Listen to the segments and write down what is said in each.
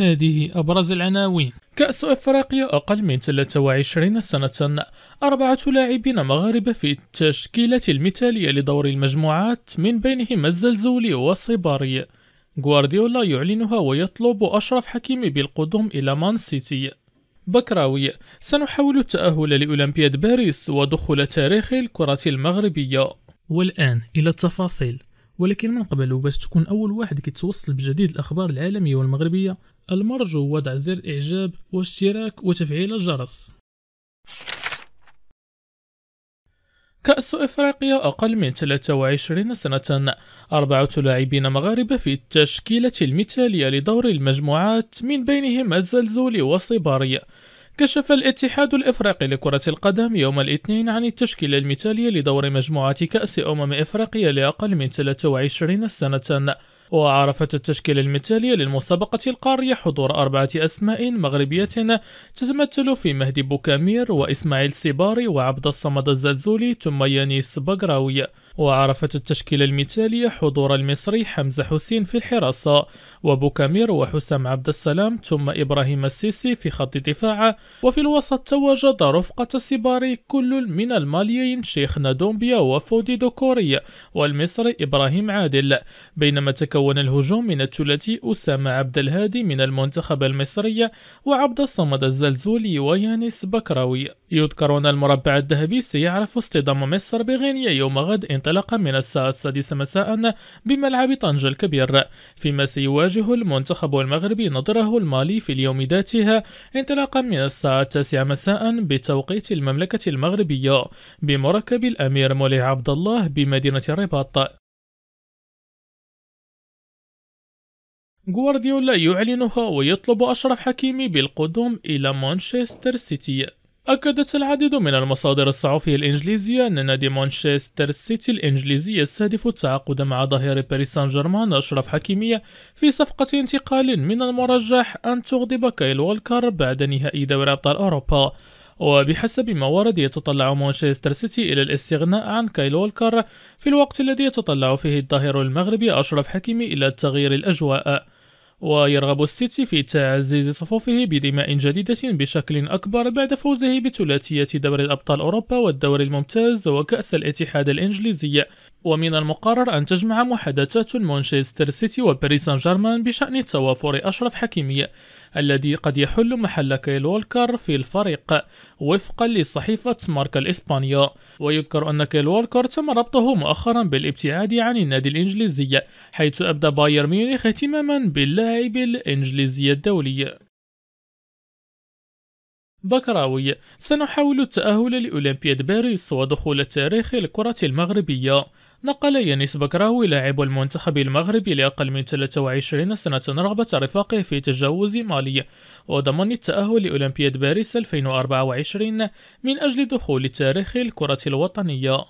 هذه أبرز العناوين. كأس إفريقيا أقل من 23 سنة أربعة لاعبين مغاربة في التشكيلة المثالية لدور المجموعات من بينهم الزلزولي والصباري. غوارديولا يعلنها ويطلب أشرف حكيمي بالقدوم إلى مان سيتي. بكراوي سنحاول التأهل لأولمبياد باريس ودخول تاريخ الكرة المغربية. والآن إلى التفاصيل. ولكن من قبل باش تكون أول واحد كيتوصل بجديد الأخبار العالمية والمغربية المرجو وضع زر إعجاب واشتراك وتفعيل الجرس. كأس إفريقيا أقل من 23 سنة. أربعة لاعبين مغاربة في التشكيلة المثالية لدور المجموعات من بينهم الزلزولي والصباري. كشف الاتحاد الإفريقي لكرة القدم يوم الاثنين عن التشكيلة المثالية لدور مجموعة كأس أمم إفريقيا لأقل من 23 سنة. وعرفت التشكيلة المثالية للمسابقة القارية حضور أربعة أسماء مغربية تتمثل في مهدي بوكامير وإسماعيل سيباري وعبد الصمد الزلزولي ثم يانيس بقراوي وعرفت التشكيلة المثالية حضور المصري حمزة حسين في الحراسة وبوكامير وحسام عبد السلام ثم إبراهيم السيسي في خط الدفاع وفي الوسط تواجد رفقة السباري كل من الماليين شيخ نادومبيا وفودي دوكوري والمصري إبراهيم عادل. بينما تكون الهجوم من الثلاثي أسامة عبد الهادي من المنتخب المصري وعبد الصمد الزلزولي ويانس بكراوي. يذكر أن المربع الذهبي سيعرف اصطدام مصر بغينيا يوم غد انطلاقا من الساعة السادسة مساء بملعب طنجة الكبير. فيما سيواجه المنتخب المغربي نظره المالي في اليوم ذاته انطلاقا من الساعة التاسعة مساء بتوقيت المملكة المغربية بمركب الأمير مولي عبد الله بمدينة الرباط. غوارديولا يعلنها ويطلب أشرف حكيمي بالقدوم إلى مانشستر سيتي. أكدت العديد من المصادر الصحفية الإنجليزية أن نادي مانشستر سيتي الإنجليزي يستهدف التعاقد مع ظهير باريس سان جيرمان أشرف حكيمي في صفقة انتقال من المرجح أن تغضب كايل وولكر بعد نهائي دوري أبطال أوروبا. وبحسب ما ورد يتطلع مانشستر سيتي إلى الاستغناء عن كايل وولكر في الوقت الذي يتطلع فيه الظاهر المغربي أشرف حكيمي إلى تغيير الأجواء. ويرغب السيتي في تعزيز صفوفه بدماء جديدة بشكل أكبر بعد فوزه بثلاثية دوري الأبطال أوروبا والدوري الممتاز وكأس الاتحاد الإنجليزي. ومن المقرر أن تجمع محادثات مانشستر سيتي وباريس سان جيرمان بشأن توافر أشرف حكيمي. الذي قد يحل محل كايل وولكر في الفريق. وفقا لصحيفة ماركا الإسبانية. ويذكر أن كايل وولكر تم ربطه مؤخرا بالابتعاد عن النادي الإنجليزي حيث أبدى باير ميونخ اهتماما باللاعب الإنجليزي الدولي. بكراوي سنحاول التأهل لأولمبياد باريس ودخول التاريخ الكرة المغربية. نقل يانيس بكراوي لاعب المنتخب المغربي لأقل من 23 سنة رغبة رفاقه في تجاوز مالي وضمان التأهل لأولمبياد باريس 2024 من أجل دخول تاريخ الكرة الوطنية.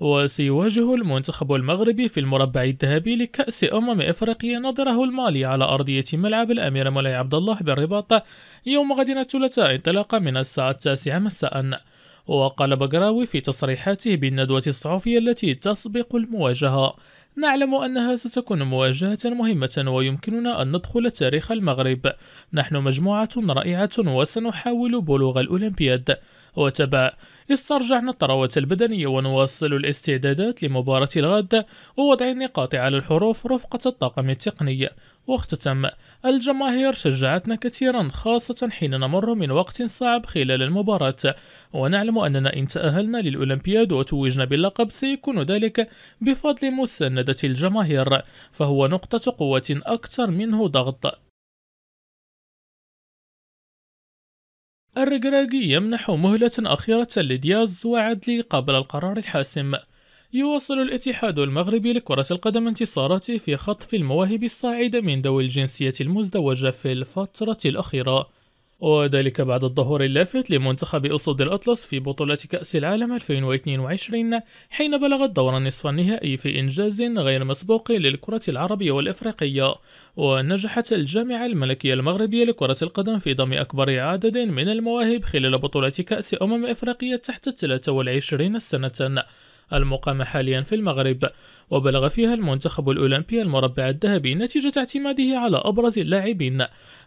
وسيواجه المنتخب المغربي في المربع الذهبي لكأس أمم إفريقيا نظره المالي على أرضية ملعب الأمير مولاي عبد الله بالرباط يوم غد الثلاثاء انطلاقا من الساعة التاسعة مساء. وقال بقراوي في تصريحاته بالندوة الصحفية التي تسبق المواجهة نعلم أنها ستكون مواجهة مهمة ويمكننا أن ندخل تاريخ المغرب. نحن مجموعة رائعة وسنحاول بلوغ الأولمبياد. وتبع استرجعنا الثروة البدنية ونواصل الاستعدادات لمباراة الغد ووضع النقاط على الحروف رفقة الطاقم التقني. واختتم الجماهير شجعتنا كثيرا خاصة حين نمر من وقت صعب خلال المباراة. ونعلم أننا إن تأهلنا للأولمبياد وتوجنا باللقب سيكون ذلك بفضل مساندة الجماهير. فهو نقطة قوة أكثر منه ضغط. الرقراقي يمنح مهلة أخيرة لدياز وعدلي قبل القرار الحاسم. يواصل الاتحاد المغربي لكرة القدم انتصاراته في خطف المواهب الصاعدة من ذوي الجنسية المزدوجة في الفترة الأخيرة. وذلك بعد الظهور اللافت لمنتخب أسود الأطلس في بطولة كأس العالم 2022 حين بلغ الدور النصف النهائي في إنجاز غير مسبوق للكرة العربية والإفريقية. ونجحت الجامعة الملكية المغربية لكرة القدم في ضم أكبر عدد من المواهب خلال بطولة كأس أمم إفريقيا تحت 23 سنة. المقامة حاليا في المغرب وبلغ فيها المنتخب الأولمبي المربع الذهبي نتيجة اعتماده على أبرز اللاعبين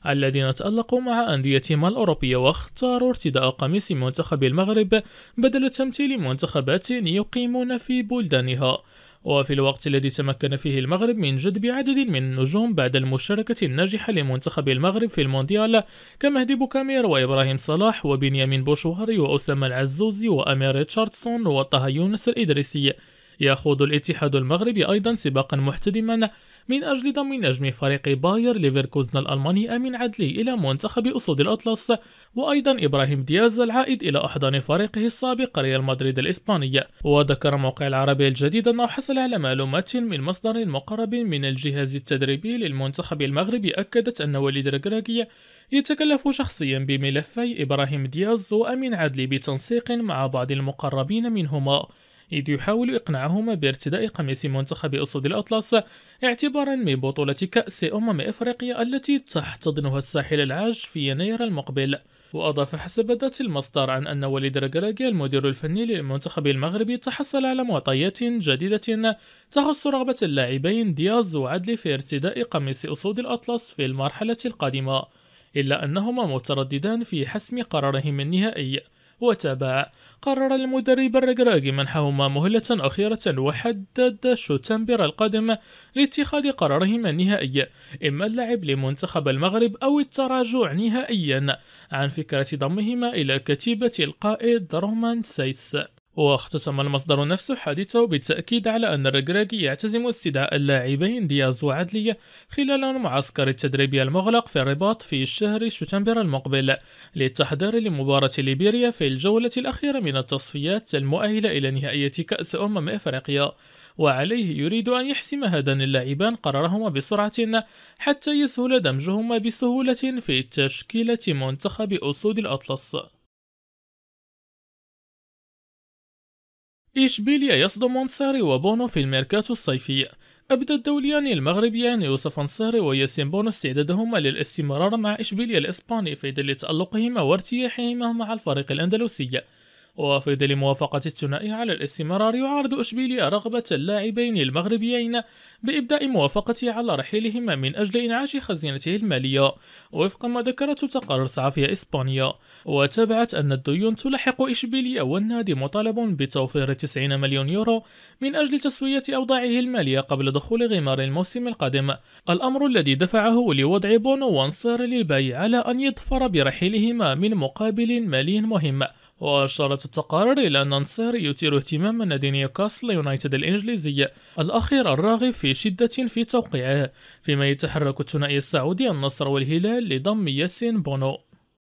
الذين تألقوا مع أنديتهم الأوروبية واختاروا ارتداء قميص منتخب المغرب بدل تمثيل منتخبات يقيمون في بلدانها. وفي الوقت الذي تمكن فيه المغرب من جذب عدد من النجوم بعد المشاركة الناجحة لمنتخب المغرب في المونديال كمهدي بوكامير وإبراهيم صلاح وبنيامين بوشوهري وأسامة العزوزي وأمير ريتشاردسون وطه يونس الإدريسي. يخوض الاتحاد المغربي أيضا سباقا محتدما من أجل ضم نجم فريق باير ليفركوزن الألماني أمين عدلي إلى منتخب أسود الأطلس وأيضا إبراهيم دياز العائد إلى أحضان فريقه السابق ريال مدريد الإسباني. وذكر موقع العربي الجديد أنه حصل على معلومات من مصدر مقرب من الجهاز التدريبي للمنتخب المغربي أكدت أن وليد ركراكي يتكلف شخصيا بملفي إبراهيم دياز وأمين عدلي بتنسيق مع بعض المقربين منهما. إذ يحاول إقناعهما بارتداء قميص منتخب أسود الأطلس اعتبارا من بطولة كأس أمم إفريقيا التي تحتضنها الساحل العاج في يناير المقبل. وأضاف حسب ذات المصدر عن أن وليد رجراجي المدير الفني للمنتخب المغربي تحصل على معطيات جديدة تخص رغبة اللاعبين دياز وعدلي في ارتداء قميص أسود الأطلس في المرحلة القادمة إلا أنهما مترددان في حسم قرارهم النهائي. وتابع. قرر المدرب الرقراقي منحهما مهلة أخيرة وحدد شوتنبر القادم لاتخاذ قرارهما النهائي إما اللعب لمنتخب المغرب أو التراجع نهائيا عن فكرة ضمهما إلى كتيبة القائد رومان سايس واختتم المصدر نفسه حديثه بالتأكيد على أن الرجراجي يعتزم استدعاء اللاعبين دياز وعدلي خلال المعسكر التدريبي المغلق في الرباط في شهر شتنبر المقبل للتحضير لمباراة ليبيريا في الجولة الأخيرة من التصفيات المؤهلة إلى نهائية كأس أمم إفريقيا. وعليه يريد أن يحسم هذان اللاعبان قرارهما بسرعة حتى يسهل دمجهما بسهولة في تشكيلة منتخب أسود الأطلس. إشبيليا يصدم النصيري وبونو في الميركاتو الصيفي. أبدى الدوليان المغربيان يوسف النصيري وياسين بونو استعدادهما للاستمرار مع إشبيليا الإسباني في ظل تألقهما وارتياحهما مع الفريق الأندلسي. وفي ظل موافقة الثنائي على الاستمرار يعارض إشبيليا رغبة اللاعبين المغربيين بإبداء موافقته على رحيلهما من أجل إنعاش خزينته المالية. وفق ما ذكرته تقارير صحفية إسبانيا وتابعت أن الديون تلحق إشبيليا والنادي مطالب بتوفير 90 مليون يورو من أجل تسوية أوضاعه المالية قبل دخول غمار الموسم القادم. الأمر الذي دفعه لوضع بونو وانصار للبيع على أن يظفر برحيلهما من مقابل مالي مهم. وأشارت التقارير إلى أن النصر يثير اهتمام نادي نيوكاسل يونايتد الإنجليزي الأخير الراغب في شدة في توقيعه فيما يتحرك الثنائي السعودي النصر والهلال لضم ياسين بونو.